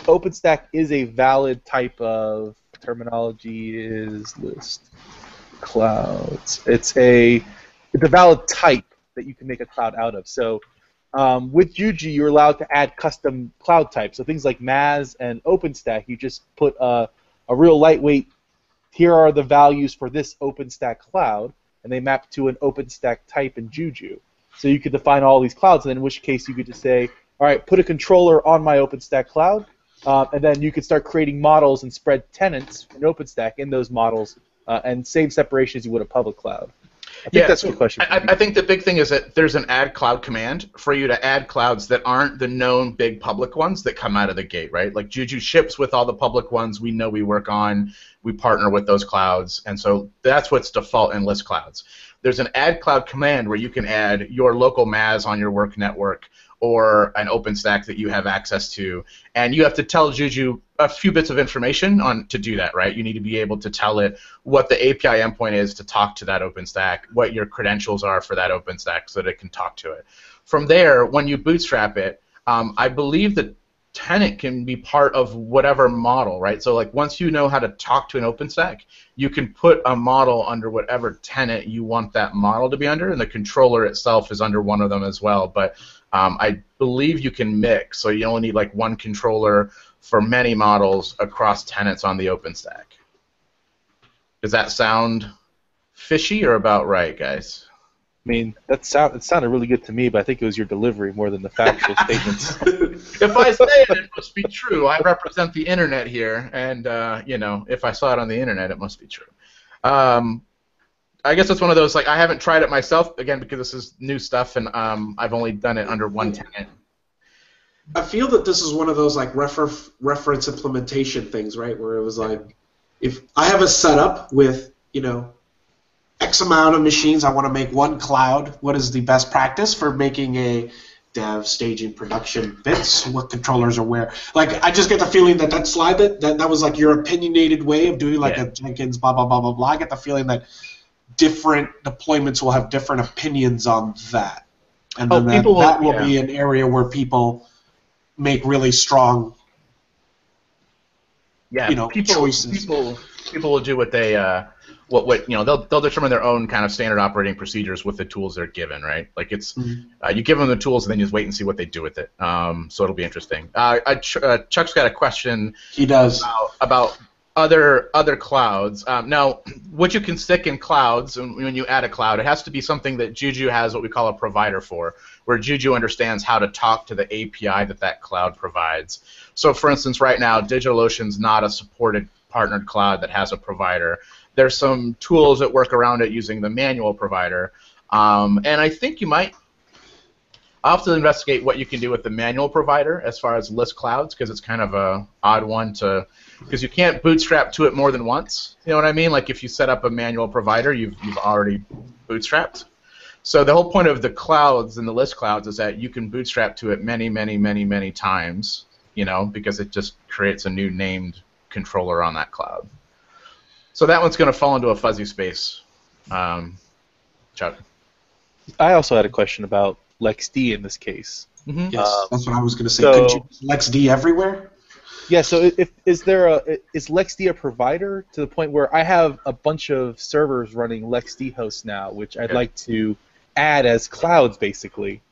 OpenStack is a valid type of terminology is list clouds. It's a it's a valid type that you can make a cloud out of. So Um, with Juju, you're allowed to add custom cloud types. So things like MAAS and OpenStack, you just put a, a real lightweight. Here are the values for this OpenStack cloud, and they map to an OpenStack type in Juju. So you could define all these clouds, and then in which case you could just say, all right, put a controller on my OpenStack cloud, uh, and then you could start creating models and spread tenants in OpenStack in those models, uh, and same separation as you would a public cloud. I think Yeah, that's so a good question. I, I think the big thing is that there's an add cloud command for you to add clouds that aren't the known big public ones that come out of the gate, right? Like Juju ships with all the public ones we know we work on, we partner with those clouds, and so that's what's default in list clouds. There's an add cloud command where you can add your local MAAS on your work network or an OpenStack that you have access to, and you have to tell Juju a few bits of information on to do that, right? You need to be able to tell it what the API endpoint is to talk to that OpenStack, what your credentials are for that OpenStack, so that it can talk to it. From there, when you bootstrap it, um, I believe the tenant can be part of whatever model, right? So like once you know how to talk to an OpenStack, you can put a model under whatever tenant you want that model to be under, and the controller itself is under one of them as well. But um, I believe you can mix, so you only need like one controller for many models across tenants on the OpenStack. Does that sound fishy or about right, guys? I mean, that sound it sounded really good to me, but I think it was your delivery more than the factual statements. if I say it, it must be true. I represent the internet here, and uh, you know, if I saw it on the internet, it must be true. Um, I guess it's one of those like I haven't tried it myself again because this is new stuff, and um, I've only done it under one tenant. I feel that this is one of those like refer- reference implementation things, right? Where it was like, if I have a setup with you know X amount of machines, I want to make one cloud. What is the best practice for making a dev, staging, production bits? What controllers are where? Like, I just get the feeling that that slide that that, that was like your opinionated way of doing like Yeah. a Jenkins blah blah blah blah blah. I get the feeling that different deployments will have different opinions on that, and Oh, then that, people will- that will yeah. be an area where people make really strong Yeah, you know, people, choices. People, people will do what they, uh, what, what, you know, they'll, they'll determine their own kind of standard operating procedures with the tools they're given, right? Like it's, Mhm. uh, you give them the tools and then you just wait and see what they do with it. Um, so it'll be interesting. Uh, I, uh, Chuck's got a question He does. about, about other other clouds. Um, now, what you can stick in clouds when when you add a cloud, it has to be something that Juju has what we call a provider for, where Juju understands how to talk to the API that that cloud provides. So, for instance, right now, DigitalOcean's not a supported partnered cloud that has a provider. There's some tools that work around it using the manual provider, um, and I think you might. I'll have to investigate what you can do with the manual provider as far as list clouds because it's kind of a odd one to because you can't bootstrap to it more than once. You know what I mean? Like if you set up a manual provider, you've you've already bootstrapped. So the whole point of the clouds and the list clouds is that you can bootstrap to it many, many, many, many times. You know, because it just creates a new named controller on that cloud. So that one's going to fall into a fuzzy space. Um, Chuck. I also had a question about LXD in this case. Mhm. Yes, Uh, that's what I was going to say. so- Could you LXD everywhere? Yeah, so if is there a is LXD a provider to the point where I have a bunch of servers running LXD hosts now, which I'd Yeah. like to add as clouds basically.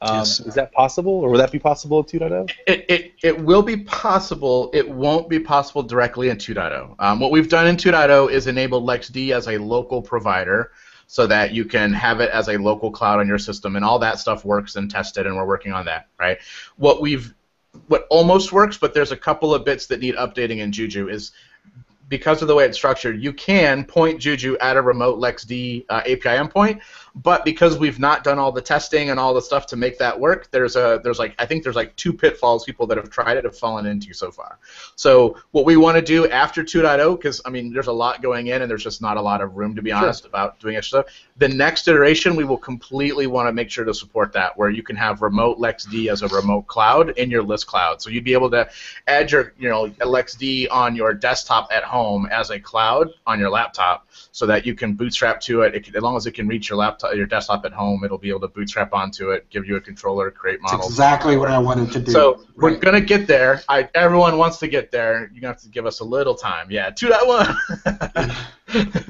Um, Yes, is that possible, or will that be possible in 2.0? It, it, it will be possible. It won't be possible directly in 2.0. Um, what we've done in 2.0 is enable LexD as a local provider so that you can have it as a local cloud on your system, and all that stuff works and tested, and we're working on that, right? What we've what almost works, but there's a couple of bits that need updating in Juju is because of the way it's structured, you can point Juju at a remote LXD uh, API endpoint, but because we've not done all the testing and all the stuff to make that work, there's a there's like I think there's like two pitfalls people that have tried it have fallen into so far. So what we want to do after 2.0, because I mean there's a lot going in and there's just not a lot of room to be honest about doing extra stuff. The next iteration we will completely want to make sure to support that, where you can have remote LXD as a remote cloud in your list cloud. So you'd be able to add your you know LXD on your desktop at home as a cloud on your laptop, so that you can bootstrap to it. it can, as long as it can reach your laptop, your desktop at home, it'll be able to bootstrap onto it, give you a controller, create models. That's exactly what I wanted to do. So we're gonna get there. I, everyone wants to get there. You're gonna have to give us a little time. Yeah, 2.1.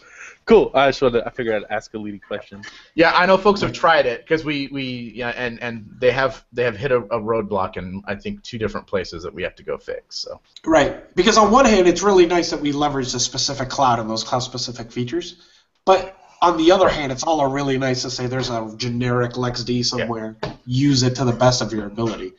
Cool. I just wanted. I figured I'd ask a leading question. Yeah, I know folks have tried it because we, we yeah, and, and they have they have hit a, a roadblock in I think two different places that we have to go fix. So Right. Because on one hand, it's really nice that we leverage the specific cloud and those cloud-specific features, but on the other hand, it's all really nice to say there's a generic LXD somewhere. Use it to the best of your ability.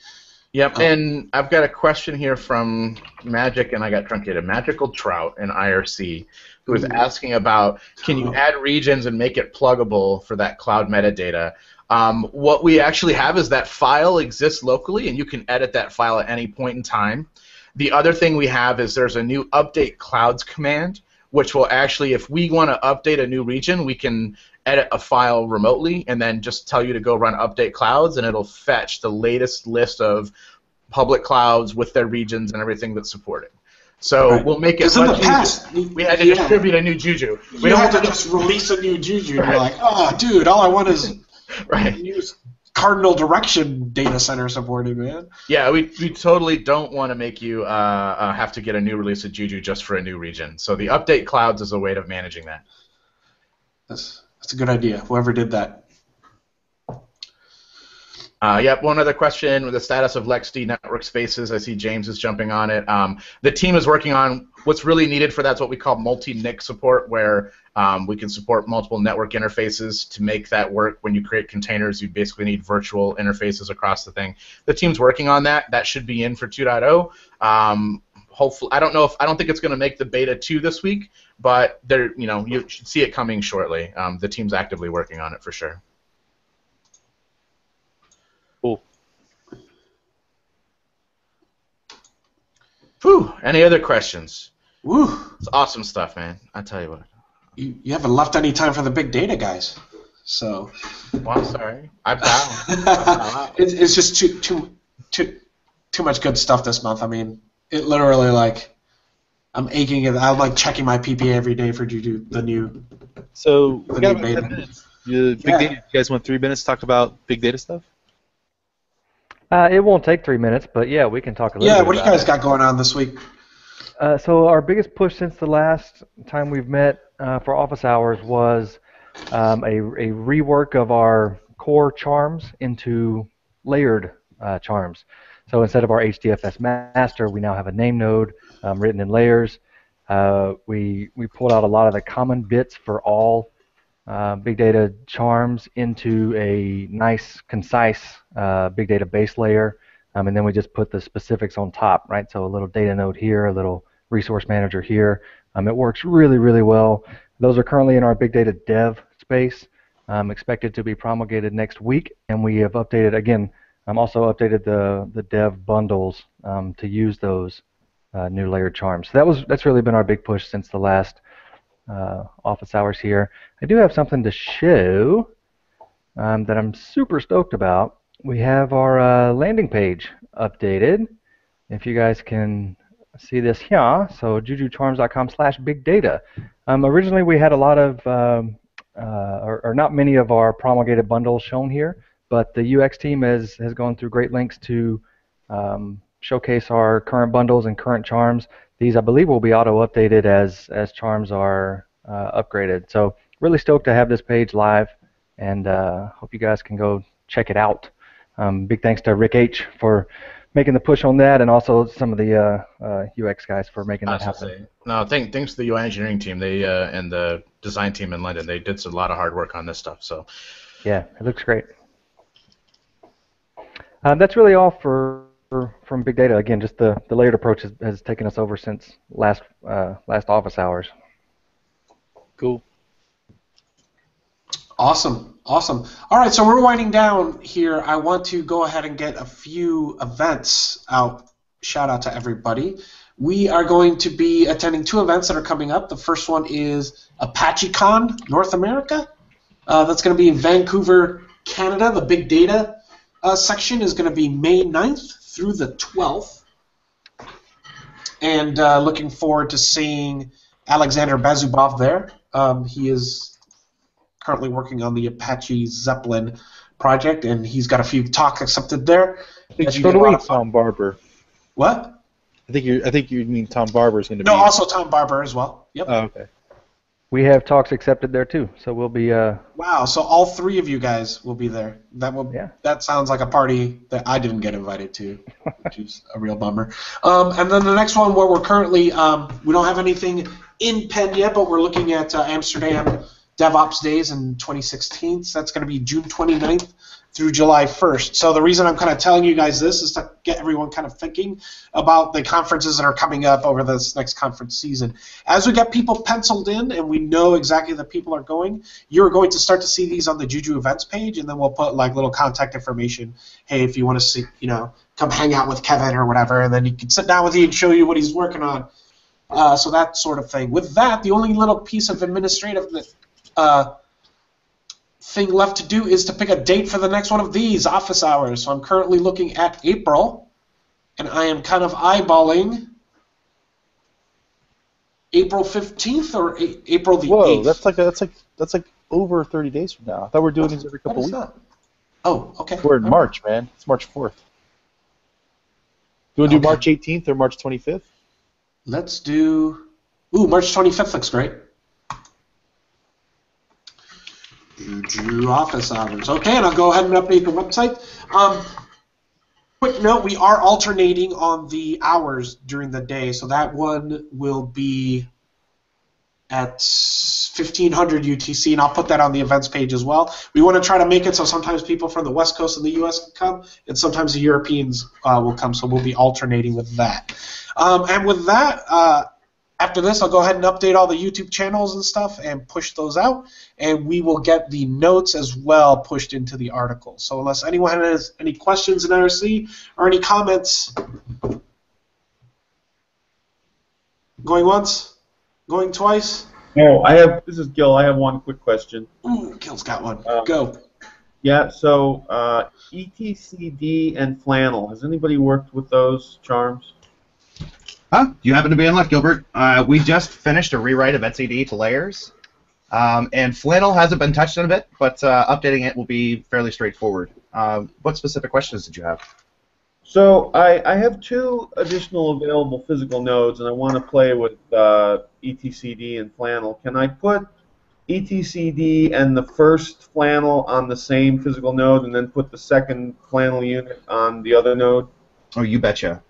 Yep, Oh. and I've got a question here from Magic, and I got truncated. Magical Trout in IRC, who is Ooh. asking about can you Oh. add regions and make it pluggable for that cloud metadata? Um, what we actually have is that file exists locally, and you can edit that file at any point in time. The other thing we have is there's a new update clouds command, which will actually, if we want to update a new region, we can edit a file remotely and then just tell you to go run update clouds, and it'll fetch the latest list of public clouds with their regions and everything that's supported. So Right. we'll make it Because in the past, We had to yeah, distribute a new Juju. We you don't had to just release a new Juju, and Right. you're like, oh, dude, all I want is right. use cardinal direction data center supported, man. Yeah, we, we totally don't want to make you uh, uh, have to get a new release of Juju just for a new region. So the update clouds is a way of managing that. That's that's a good idea. Whoever did that. Uh, yep, one other question with the status of LXD network spaces. I see James is jumping on it. Um, the team is working on what's really needed for that's what we call multi-NIC support, where um, we can support multiple network interfaces to make that work. When you create containers, you basically need virtual interfaces across the thing. The team's working on that. That should be in for 2.0. Um, hopefully, I don't know if I don't think it's going to make the beta 2 this week, but there, you know, you should see it coming shortly. Um, the team's actively working on it for sure. Cool. Whew. Any other questions? Woo! It's awesome stuff, man. I tell you what. You, you haven't left any time for the big data guys. So Well, I'm sorry. I bow. it's, it's just too too too too much good stuff this month. I mean, it literally like I'm aching it. I'm like checking my PPA every day for Juju, the new. So The we got new about beta. 10 minutes. You, big Yeah. data. You guys want three minutes to talk about big data stuff? Uh, it won't take three minutes, but yeah, we can talk a little Yeah, what do you guys it. got going on this week? Uh, so our biggest push since the last time we've met uh, for office hours was um, a, a rework of our core charms into layered uh, charms. So instead of our HDFS master, we now have a name node um, written in layers. Uh, we we pulled out a lot of the common bits for all uh, big data charms into a nice, concise uh, big data base layer. Um, and then we just put the specifics on top, right? So a little data node here, a little resource manager here. Um, it works really, really well. Those are currently in our big data dev space, um, expected to be promulgated next week. And we have updated, again, um, also updated the, the dev bundles um, to use those uh, new layered charms. So that was that's really been our big push since the last uh, office hours here. I do have something to show um, that I'm super stoked about. We have our uh, landing page updated. If you guys can see this here, so jujucharms.com slash big data. Um, originally, we had a lot of, um, uh, or, or not many of our promulgated bundles shown here, but the UX team has, has gone through great lengths to um, showcase our current bundles and current charms. These, I believe, will be auto-updated as, as charms are uh, upgraded. So really stoked to have this page live, and uh, hope you guys can go check it out. Um, big thanks to Rick H for making the push on that, and also some of the uh, uh, UX guys for making that happen. say, no, thank, thanks to the UI engineering team, they uh, and the design team in London. They did a lot of hard work on this stuff. So Yeah, it looks great. Um, that's really all for, for from big data. Again, just the, the layered approach has, has taken us over since last uh, last office hours. Cool. Awesome, awesome. All right, so we're winding down here. I want to go ahead and get a few events out. Shout out to everybody. We are going to be attending two events that are coming up. The first one is ApacheCon North America. Uh, that's going to be in Vancouver, Canada. The big data uh, section is going to be May 9th through the 12th. And uh, looking forward to seeing Alexander Bezzubov there. Um, he is currently working on the Apache Zeppelin project, and he's got a few talks accepted there. I think That you should mean lot of fun. Tom Barber. What? I think you. I think you mean Tom Barber is going to No, be. also Tom Barber as well. Yep. Oh, okay. We have talks accepted there too, so we'll be. Uh, Wow, so all three of you guys will be there. That will Yeah. that sounds like a party that I didn't get invited to, which is a real bummer. Um, and then the next one where we're currently um, we don't have anything in pen yet, but we're looking at uh, Amsterdam DevOps Days in 2016. So that's going to be June 29th through July 1st. So the reason I'm kind of telling you guys this is to get everyone kind of thinking about the conferences that are coming up over this next conference season. As we get people penciled in and we know exactly that people are going, you're going to start to see these on the Juju events page, and then we'll put like little contact information. Hey, if you want to see, you know, come hang out with Kevin or whatever, and then he can sit down with you and show you what he's working on. Uh, so that sort of thing. With that, the only little piece of administrative uh, thing left to do is to pick a date for the next one of these office hours. So I'm currently looking at April, and I am kind of eyeballing April 15th or a- April the Whoa, 8th. that's like that's like that's like over 30 days from now. I thought we are doing these every couple weeks. that? Oh, okay. We're in. March, man. It's March 4th. Do you want to Okay. do March 18th or March 25th? Let's do. Ooh, March 25th looks great. Juju office hours. Okay, and I'll go ahead and update the website. Um, quick note: we are alternating on the hours during the day, so that one will be at 1500 UTC, and I'll put that on the events page as well. We want to try to make it so sometimes people from the West Coast of the U.S. can come, and sometimes the Europeans uh, will come. So we'll be alternating with that. Um, and with that, uh, after this, I'll go ahead and update all the YouTube channels and stuff and push those out, and we will get the notes as well pushed into the article. So unless anyone has any questions in IRC or any comments, going once, going twice. Oh, I have. This is Gil. I have one quick question. Ooh, Gil's got one. Uh, Go. Yeah. So, uh, ETCD and flannel. Has anybody worked with those charms? Huh? You happen to be in luck, Gilbert. Uh, we just finished a rewrite of etcd to layers, um, and flannel hasn't been touched on a bit, but uh, updating it will be fairly straightforward. Uh, what specific questions did you have? So I, I have two additional available physical nodes, and I want to play with uh, etcd and flannel. Can I put etcd and the first flannel on the same physical node, and then put the second flannel unit on the other node? Oh, you betcha.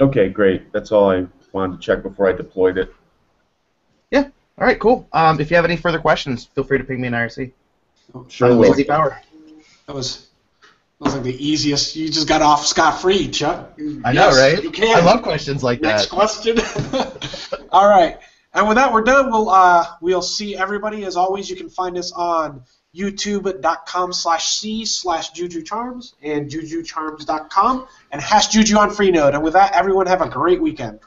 Okay, great. That's all I wanted to check before I deployed it. Yeah. All right, cool. Um, if you have any further questions, feel free to ping me in IRC. Sure I'm will. Lazy Power. That was that was like the easiest. You just got off scot free, Chuck. I know, right? You can. I love questions like that. Next question. All right. And with that, we're done. We'll uh, we'll see everybody. As always, you can find us on youtube.com slash c slash juju charms and jujucharms.com and hash juju on freenode. And with that, everyone have a great weekend.